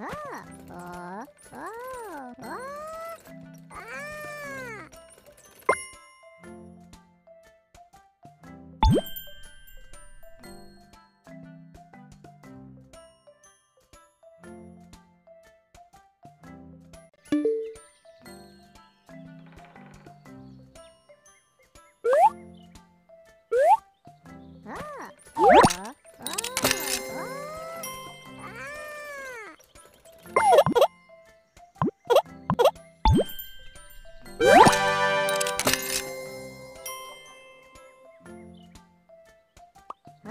up. Oh, oh.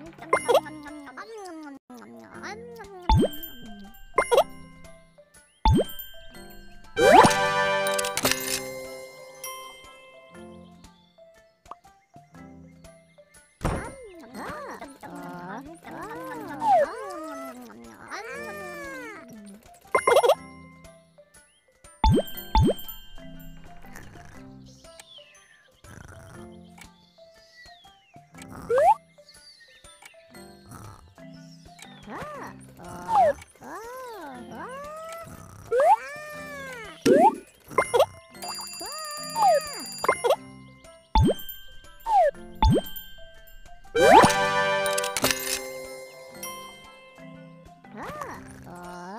ngắm ngắm ngắm ngắm Ah, oh.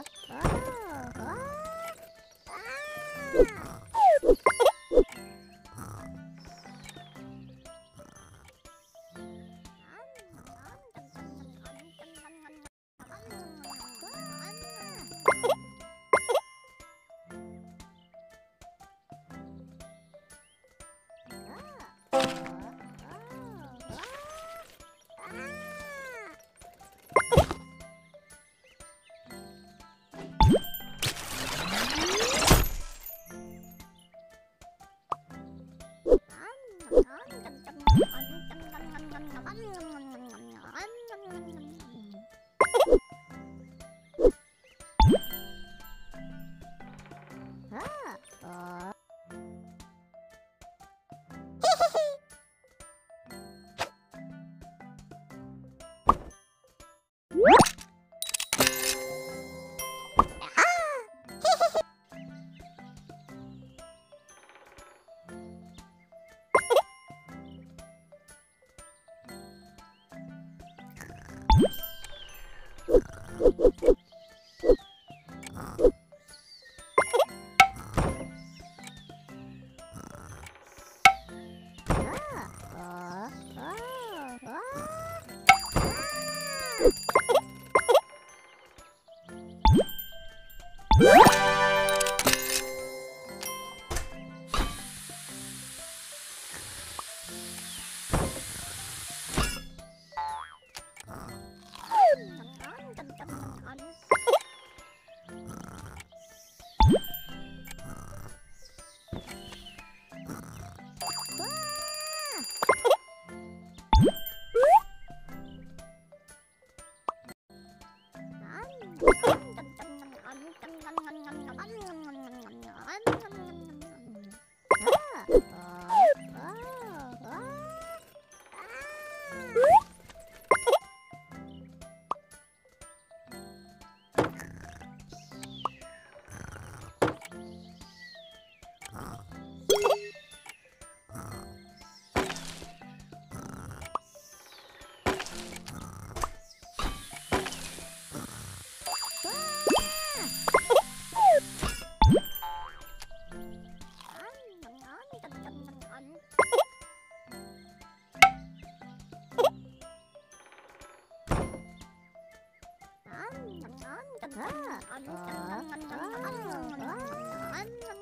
Ah, ah, ah, ah, ah.